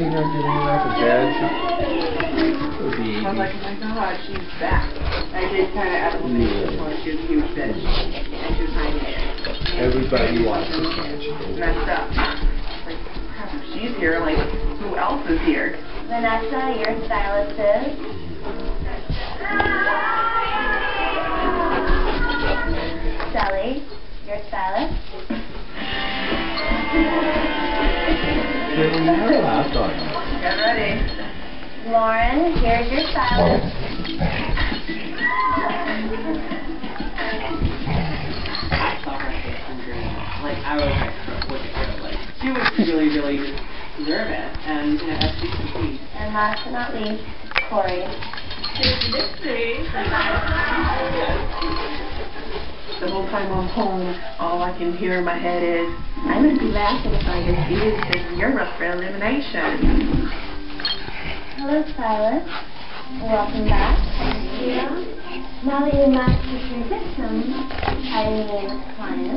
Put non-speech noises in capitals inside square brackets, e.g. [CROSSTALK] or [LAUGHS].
You're not getting like a badge? Would be I was like, oh my god, she's back. I did kind of add a little bit Yeah. when she was a huge bitch. And she was trying to Everybody wants a badge. messed up. Like, crap, if she's here, like, who else is here? Vanessa, your stylist is? Get ready. Lauren, here's your stylist. I saw her face and dream. Like, I was like, look at her. Like, she was really, really nervous. And, you know, as she And last but not least, Corey. the [LAUGHS] whole time I'm home, all I can hear in my head is, I'm going to be laughing if I get you because you're up for elimination. Hello, stylist. Welcome back. Thank you. Now that you mastered your system, I mean clients,